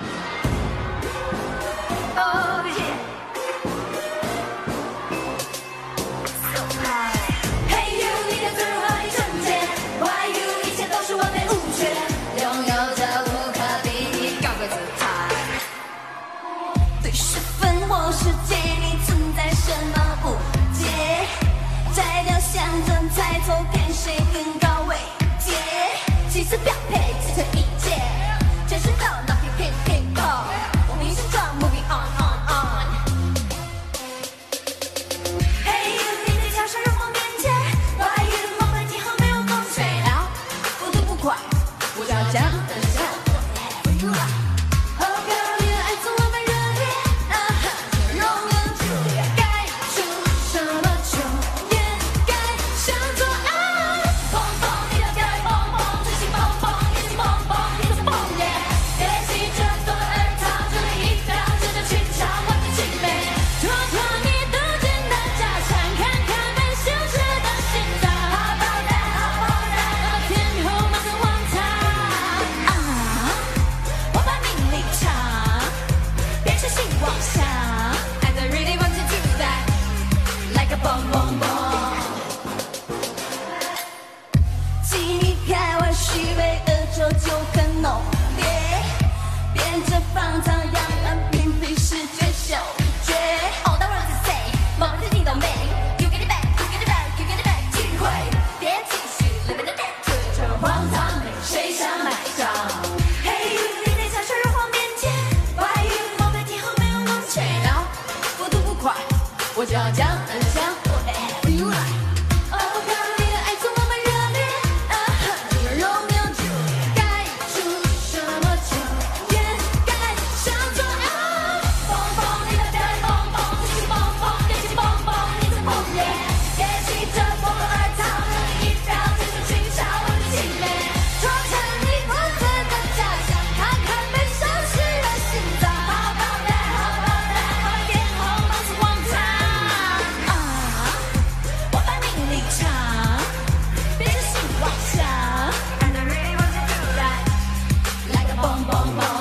Hey you 你的 why you 一切都是完美无缺拥有着无可比拟高贵姿态对十分我世界存在什么误解摘掉象征头看谁更高位棒棒棒 mama.